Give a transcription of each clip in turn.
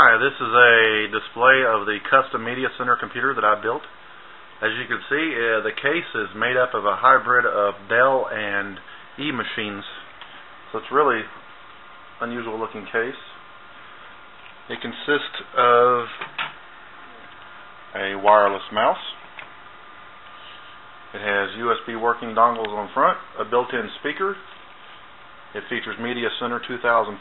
Hi, this is a display of the custom media center computer that I built. As you can see, uh, the case is made up of a hybrid of Dell and E machines. So it's really unusual looking case. It consists of a wireless mouse. It has USB working dongles on front, a built-in speaker. It features Media Center 2005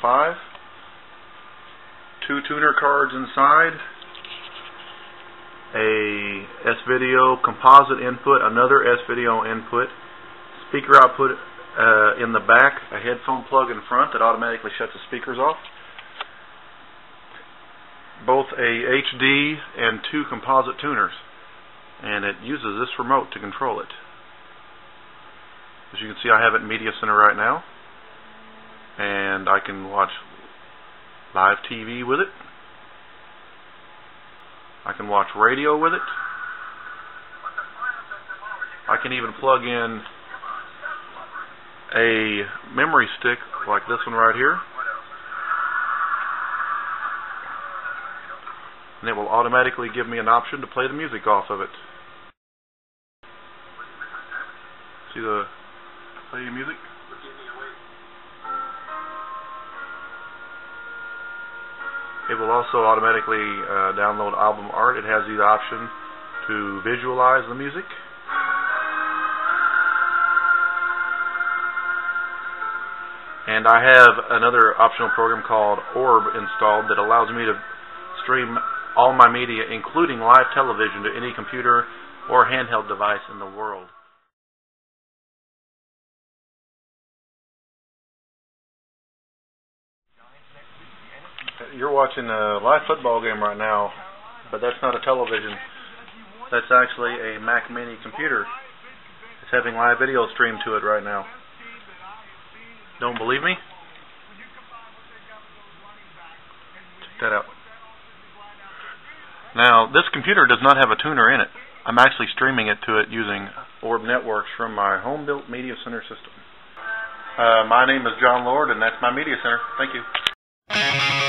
two tuner cards inside, a S-Video composite input, another S-Video input, speaker output uh, in the back, a headphone plug in front that automatically shuts the speakers off, both a HD and two composite tuners, and it uses this remote to control it. As you can see, I have it in Media Center right now, and I can watch live TV with it. I can watch radio with it. I can even plug in a memory stick like this one right here. And it will automatically give me an option to play the music off of it. See the play music? It will also automatically uh, download album art. It has the option to visualize the music. And I have another optional program called Orb installed that allows me to stream all my media, including live television, to any computer or handheld device in the world. You're watching a live football game right now, but that's not a television. That's actually a Mac Mini computer. It's having live video streamed to it right now. Don't believe me? Check that out. Now, this computer does not have a tuner in it. I'm actually streaming it to it using Orb Networks from my home-built media center system. Uh, my name is John Lord, and that's my media center. Thank you.